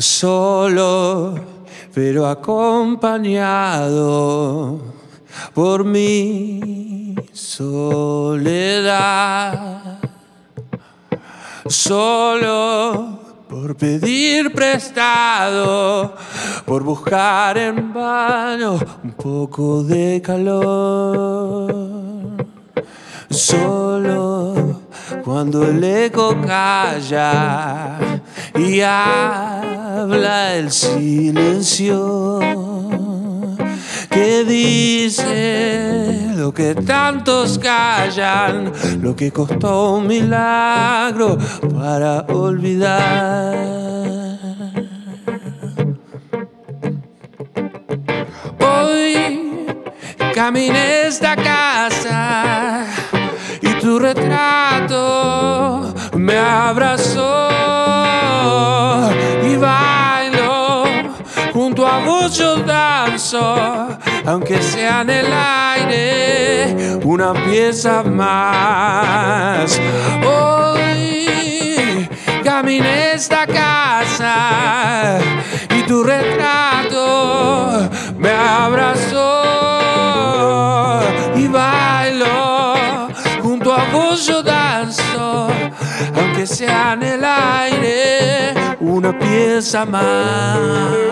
solo, pero acompañado por mi soledad. Solo por pedir prestado, por buscar en vano un poco de calor. Solo cuando el eco calla y habla el silencio que dice lo que tantos callan, lo que costó un milagro para olvidar. Hoy caminé esta casa y tu retrato me abrazó yo danzo aunque sea en el aire una pieza más. Hoy caminé esta casa y tu retrato me abrazó y bailo junto a vos yo danzo aunque sea en el aire una pieza más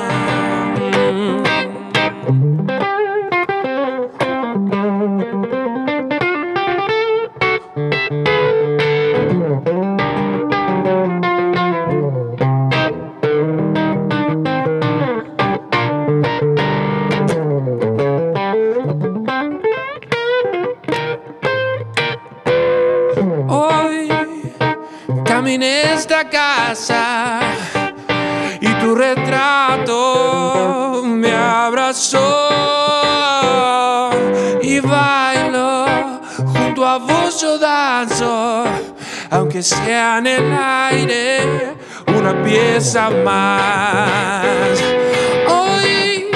caminé esta casa y tu retrato abrazó y bailo junto a vos yo danzo, aunque sea en el aire una pieza más. Hoy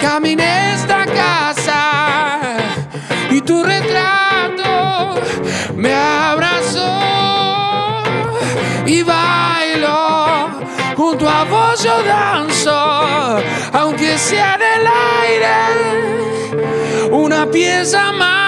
caminé junto a vos yo danzo aunque sea en el aire una pieza más